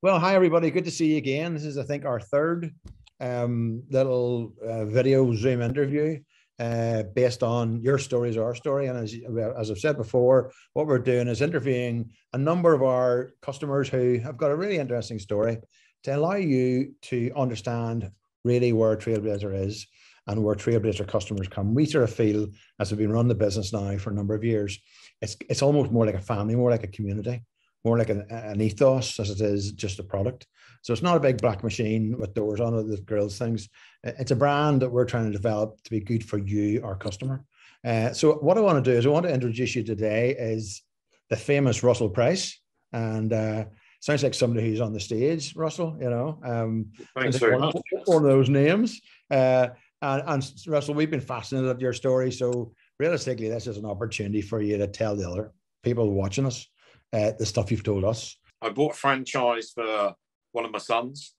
Well, hi everybody. Good to see you again. This is, I think, our third um, little uh, video Zoom interview uh, based on your stories, our story. And as, as I've said before, what we're doing is interviewing a number of our customers who have got a really interesting story to allow you to understand really where Trailblazer is and where Trailblazer customers come. We sort of feel, as we've been running the business now for a number of years, it's, it's almost more like a family, more like a community more like an, an, ethos as it is just a product. So it's not a big black machine with doors on it that grills things. It's a brand that we're trying to develop to be good for you, our customer. Uh, so what I want to do is I want to introduce you today is the famous Russell Price, and uh, sounds like somebody who's on the stage, Russell. You know, um, thanks very one, much. One of those names. Uh, and, and Russell, we've been fascinated at your story. So realistically, this is an opportunity for you to tell the other people watching us uh, the stuff you've told us. I bought a franchise for one of my sons,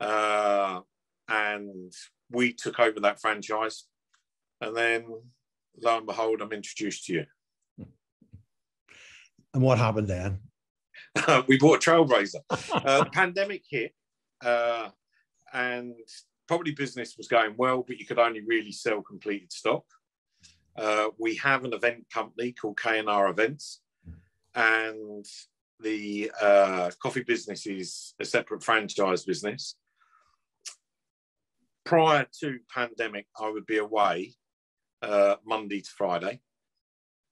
uh, and we took over that franchise. And then, lo and behold, I'm introduced to you. And what happened then? we bought a Trailblazer. uh, pandemic hit, uh, and probably business was going well, but you could only really sell completed stock. Uh, we have an event company called K&R Events, and the uh, coffee business is a separate franchise business. Prior to pandemic, I would be away uh, Monday to Friday,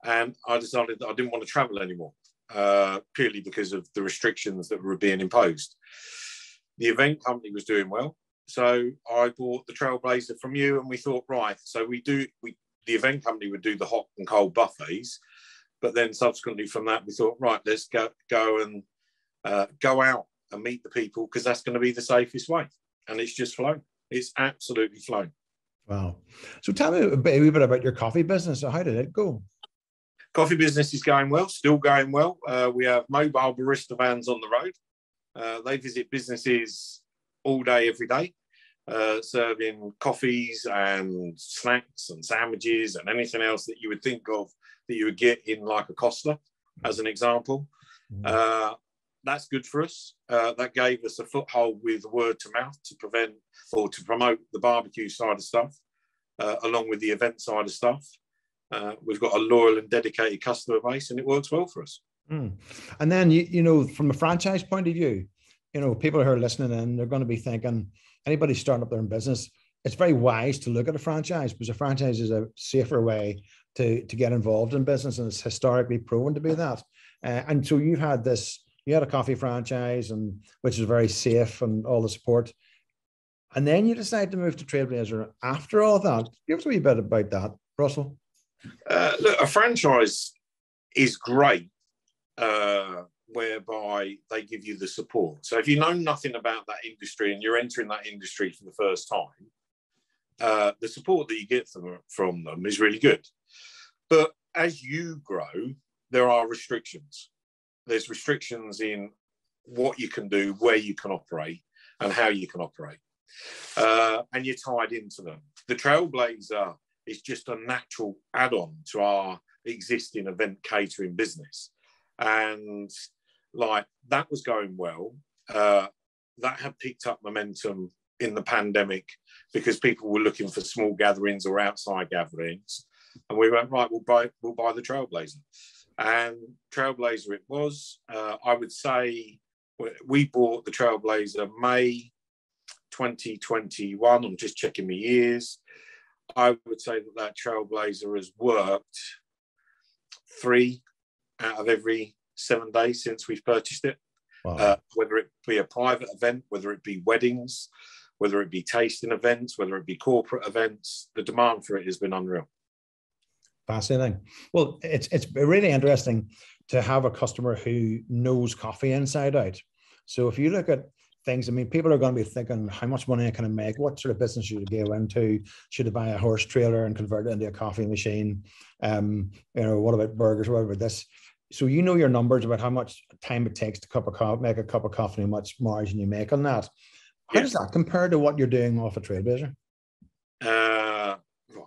and I decided that I didn't want to travel anymore, uh, purely because of the restrictions that were being imposed. The event company was doing well, so I bought the Trailblazer from you, and we thought, right, so we do we the event company would do the hot and cold buffets, but then subsequently from that, we thought, right, let's go go and uh, go out and meet the people because that's going to be the safest way. And it's just flown. It's absolutely flown. Wow. So tell me a bit, a wee bit about your coffee business. How did it go? Coffee business is going well, still going well. Uh, we have mobile barista vans on the road. Uh, they visit businesses all day, every day, uh, serving coffees and snacks and sandwiches and anything else that you would think of that you would get in like a Costa, as an example. Mm. Uh, that's good for us. Uh, that gave us a foothold with word to mouth to prevent or to promote the barbecue side of stuff, uh, along with the event side of stuff. Uh, we've got a loyal and dedicated customer base, and it works well for us. Mm. And then you, you know, from a franchise point of view, you know, people who are listening and they're going to be thinking, anybody starting up their own business, it's very wise to look at a franchise because a franchise is a safer way to, to get involved in business and it's historically proven to be that. Uh, and so you've had this, you had a coffee franchise and which is very safe and all the support. And then you decide to move to Trailblazer after all that. Give us a wee bit about that, Russell. Uh, look, a franchise is great, uh, whereby they give you the support. So if you know nothing about that industry and you're entering that industry for the first time, uh, the support that you get from, from them is really good. But as you grow, there are restrictions. There's restrictions in what you can do, where you can operate, and how you can operate. Uh, and you're tied into them. The Trailblazer is just a natural add on to our existing event catering business. And like that was going well. Uh, that had picked up momentum in the pandemic because people were looking for small gatherings or outside gatherings. And we went, right, we'll buy, we'll buy the Trailblazer. And Trailblazer it was. Uh, I would say we bought the Trailblazer May 2021. I'm just checking my years. I would say that that Trailblazer has worked three out of every seven days since we've purchased it. Wow. Uh, whether it be a private event, whether it be weddings, whether it be tasting events, whether it be corporate events, the demand for it has been unreal. Fascinating. Well, it's it's really interesting to have a customer who knows coffee inside out. So if you look at things, I mean, people are going to be thinking, how much money can I make? What sort of business should I go into? Should I buy a horse trailer and convert it into a coffee machine? Um, you know, what about burgers? What about this? So you know your numbers about how much time it takes to cup of coffee, make a cup of coffee, and how much margin you make on that. How yeah. does that compare to what you're doing off a Trailblazer? Uh, I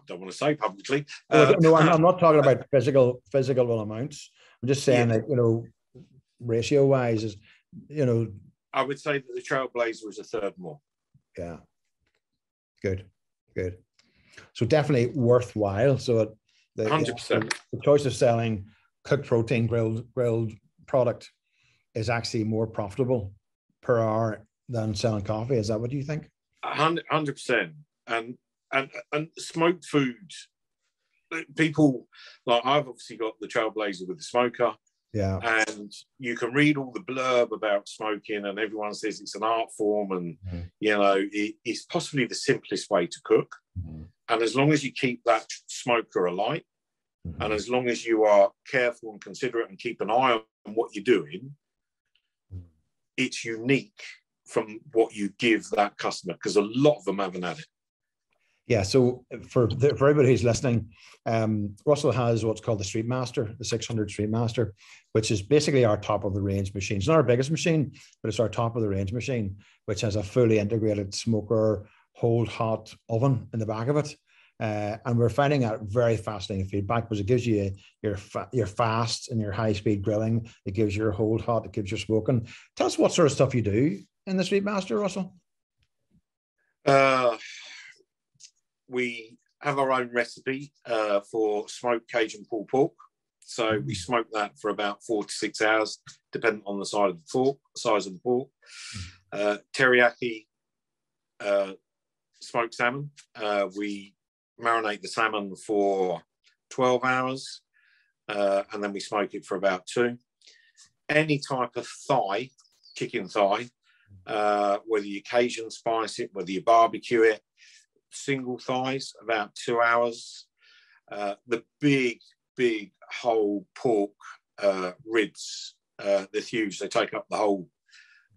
don't want to say publicly. Uh, no, I'm, I'm, not talking about physical physical amounts. I'm just saying yeah. that you know, ratio wise is you know. I would say that the Trailblazer is a third more. Yeah. Good. Good. So definitely worthwhile. So the, 100%. the choice of selling cooked protein grilled grilled product is actually more profitable per hour than selling coffee. Is that what you think? Hundred percent. And and and smoked foods. People like I've obviously got the Trailblazer with the smoker. Yeah. And you can read all the blurb about smoking, and everyone says it's an art form, and mm-hmm. you know it, it's possibly the simplest way to cook. Mm-hmm. And as long as you keep that smoker alight, mm-hmm. and as long as you are careful and considerate and keep an eye on what you're doing, mm-hmm. it's unique from what you give that customer because a lot of them haven't had it. Yeah, so for the, for everybody who's listening, um, Russell has what's called the Street Master, the 600 Street Master, which is basically our top of the range machine. It's not our biggest machine, but it's our top of the range machine, which has a fully integrated smoker, hold hot oven in the back of it. Uh, and we're finding out very fascinating feedback because it gives you your fa- your fast and your high speed grilling. It gives you your hold hot. It gives you smoking. Tell us what sort of stuff you do in the Street Master, Russell. Uh, we have our own recipe uh, for smoked Cajun pulled pork. So we mm. smoke that for about four to six hours, depending on the side of the pork, size of the pork. Mm. Uh, teriyaki uh, smoked salmon. Uh, we marinate the salmon for 12 hours, uh, and then we smoke it for about two. Any type of thigh, chicken thigh, uh, whether you Cajun spice it, whether you barbecue it, single thighs, about two hours. Uh, the big, big whole pork uh, ribs, uh, they're huge. They take up the whole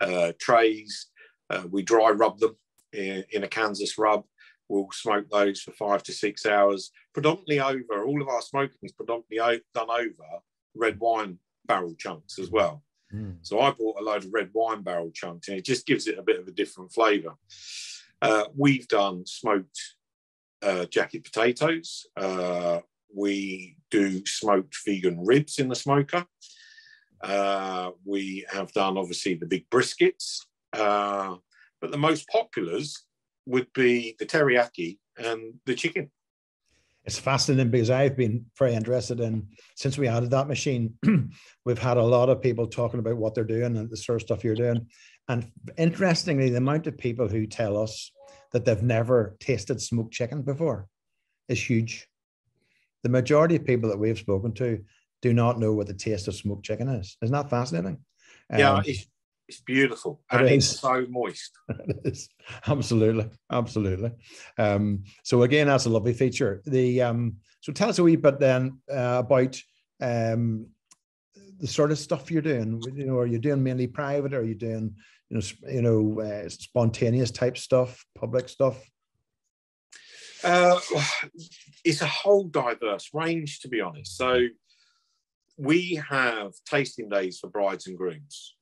uh, trays. Uh, we dry rub them in, in, a Kansas rub. We'll smoke those for five to six hours, predominantly over. All of our smoking is predominantly done over red wine barrel chunks as well. Mm. So I bought a load of red wine barrel chunks, and it just gives it a bit of a different flavour. Uh, we've done smoked uh, jacket potatoes. Uh, we do smoked vegan ribs in the smoker. Uh, we have done obviously the big briskets, uh, but the most populars would be the teriyaki and the chicken. It's fascinating because I've been very interested in since we added that machine. we've had a lot of people talking about what they're doing and the sort of stuff you're doing. And interestingly, the amount of people who tell us that they've never tasted smoked chicken before is huge. The majority of people that we've spoken to do not know what the taste of smoked chicken is. Isn't that fascinating? Yeah, um, it's, it's beautiful and it it's so moist. it is. Absolutely, absolutely. Um, so again, that's a lovely feature. The um, so tell us a wee bit then uh, about um, the sort of stuff you're doing. You know, are you doing mainly private? Or are you doing you know, you know, uh, spontaneous type stuff, public stuff? Uh, it's a whole diverse range, to be honest. So we have tasting days for brides and grooms,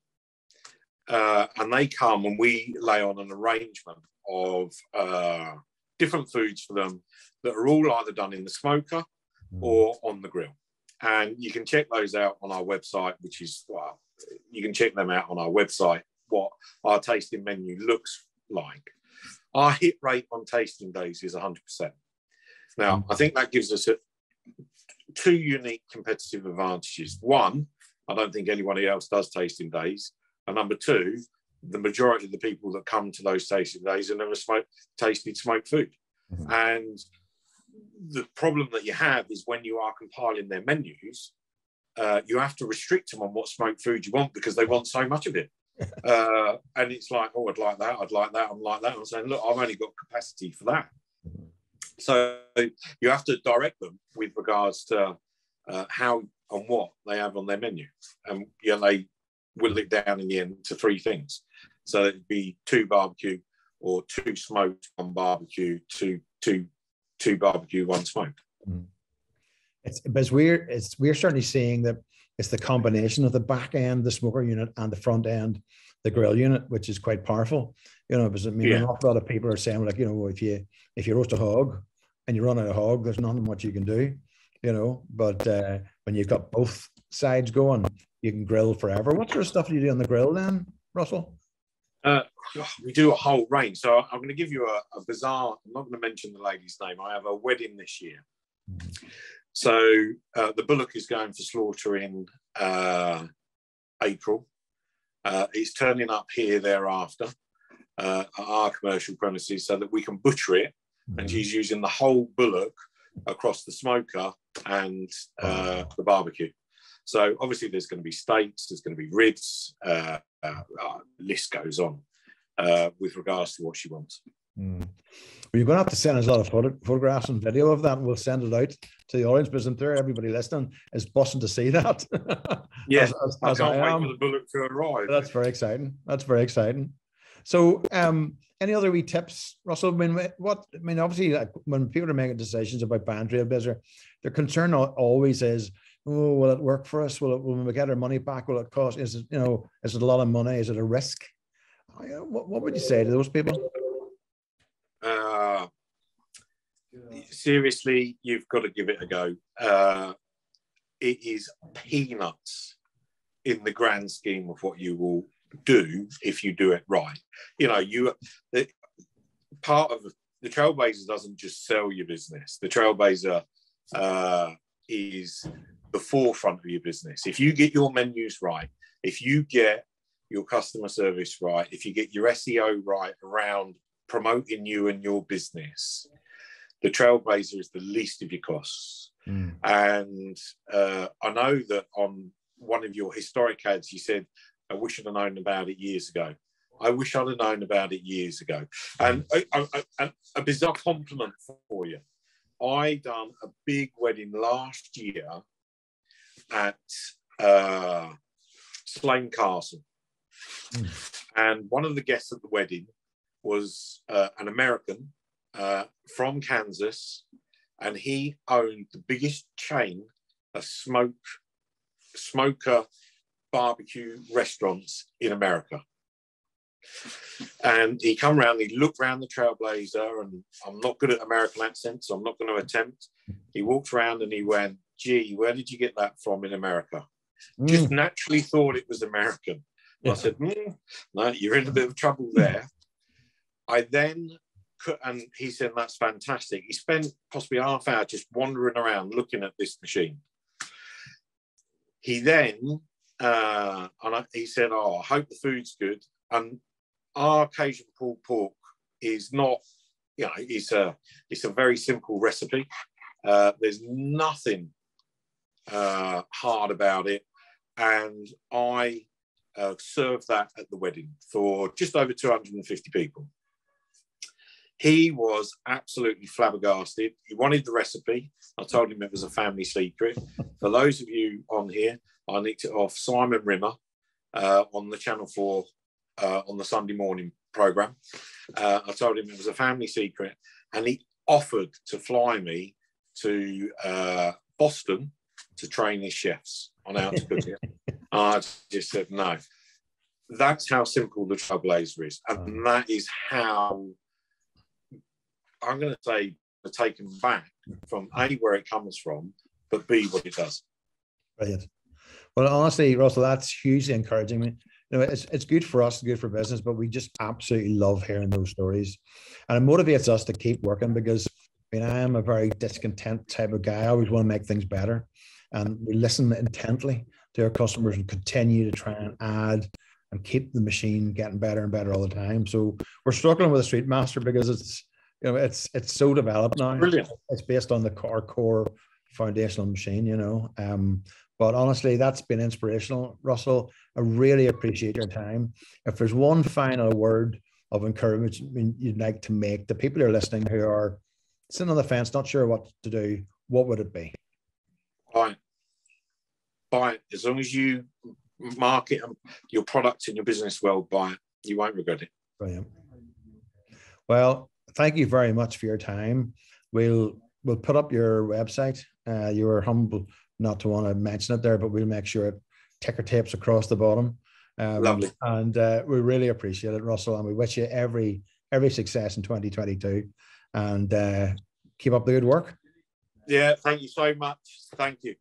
uh, and they come and we lay on an arrangement of uh, different foods for them that are all either done in the smoker mm. or on the grill. And you can check those out on our website, which is well, you can check them out on our website what our tasting menu looks like. Our hit rate on tasting days is 100%. Now, I think that gives us a, two unique competitive advantages. One, I don't think anybody else does tasting days. And number two, the majority of the people that come to those tasting days have never smoked, tasted smoked food. Mm-hmm. And the problem that you have is when you are compiling their menus, uh, you have to restrict them on what smoked food you want because they want so much of it uh, and it's like, oh, I'd like that, I'd like that, I'm like that. I'm saying, look, I've only got capacity for that. So you have to direct them with regards to uh, how and what they have on their menu. And yeah, they whittle it down in the end to three things. So it'd be two barbecue or two smoked, one barbecue, two two two barbecue, one smoke. Mm. It's but we're it's we're certainly seeing that it's the combination of the back end, the smoker unit, and the front end, the grill unit, which is quite powerful. You know, because I mean, yeah. an awful lot of people are saying like, you know, if you if you roast a hog and you run out of hog, there's nothing much you can do. You know, but uh, when you've got both sides going, you can grill forever. What sort of stuff do you do on the grill then, Russell? Uh, we do a whole range. So I'm going to give you a, a, bizarre. I'm not going to mention the lady's name. I have a wedding this year. So uh, the bullock is going for slaughter in uh, April. Uh, it's turning up here thereafter uh, at our commercial premises so that we can butcher it. Mm-hmm. And she's using the whole bullock across the smoker and uh, the barbecue. So obviously there's going to be steaks, there's going to be ribs, uh, uh, uh, list goes on uh, with regards to what she wants. Mm. Well, you're going to have to send us a lot of photo- photographs and video of that, and we'll send it out to the audience. Because I'm sure everybody listening is buzzing to see that. yes, as, as, I can't I wait for the bullock to arrive. That's very exciting. That's very exciting. So, um, any other wee tips, Russell? I mean, what I mean, obviously, like when people are making decisions about buying Trailblazer, their concern always is, oh, will it work for us? Will it? Will we get our money back? Will it cost? Is it you know? Is it a lot of money? Is it a risk? What, what would you say to those people? Uh, seriously, you've got to give it a go. Uh, it is peanuts in the grand scheme of what you will do if you do it right. You know, you the, part of the Trailblazer doesn't just sell your business. The Trailblazer uh, is the forefront of your business. If you get your menus right, if you get your customer service right, if you get your SEO right around promoting you and your business, the Trailblazer is the least of your costs. Mm. And uh, I know that on one of your historic ads, you said, I wish I'd have known about it years ago. I wish I'd have known about it years ago. And a, a, a bizarre compliment for you. I done a big wedding last year at uh, Slane Castle. Mm. And one of the guests at the wedding was uh, an American uh, from Kansas, and he owned the biggest chain of smoke smoker barbecue restaurants in America. And he come around, he looked around the Trailblazer, and I'm not good at American accents, so I'm not going to attempt. He walked around and he went, gee, where did you get that from in America? Mm. Just naturally thought it was American. Yeah. I said, mm, no, you're in a bit of trouble there. I then, and he said, that's fantastic. He spent possibly half hour just wandering around looking at this machine. He then, uh, and I, he said, oh, I hope the food's good. And our Cajun pulled pork is not, you know, it's a, it's a very simple recipe. Uh, there's nothing uh, hard about it. And I uh, served that at the wedding for just over 250 people. He was absolutely flabbergasted. He wanted the recipe. I told him it was a family secret. For those of you on here, I nicked it off Simon Rimmer uh, on the Channel 4 uh, on the Sunday morning program. Uh, I told him it was a family secret, and he offered to fly me to uh, Boston to train his chefs on how to cook it. I just said no. That's how simple the Trailblazer is, and that is how I'm going to say taken back from a where it comes from, but b what it does. Brilliant. Well, honestly, Russell, that's hugely encouraging. me. you know, it's it's good for us, good for business, but we just absolutely love hearing those stories, and it motivates us to keep working because I mean I am a very discontent type of guy. I always want to make things better, and we listen intently to our customers and continue to try and add and keep the machine getting better and better all the time. So we're struggling with a street master because it's you know it's it's so developed now. Brilliant. It's based on the core core foundational machine, you know. Um, but honestly, that's been inspirational, Russell. I really appreciate your time. If there's one final word of encouragement you'd like to make the people who are listening who are sitting on the fence, not sure what to do, what would it be? Buy it. Buy Fine. As long as you market your product and your business well, buy it. You won't regret it. Brilliant. Well, thank you very much for your time. We'll we'll put up your website. Uh, you were humble not to want to mention it there, but we'll make sure it ticker tapes across the bottom. Um, Lovely. And uh, we really appreciate it, Russell, and we wish you every every success in 2022. And uh, keep up the good work. Yeah, thank you so much. Thank you.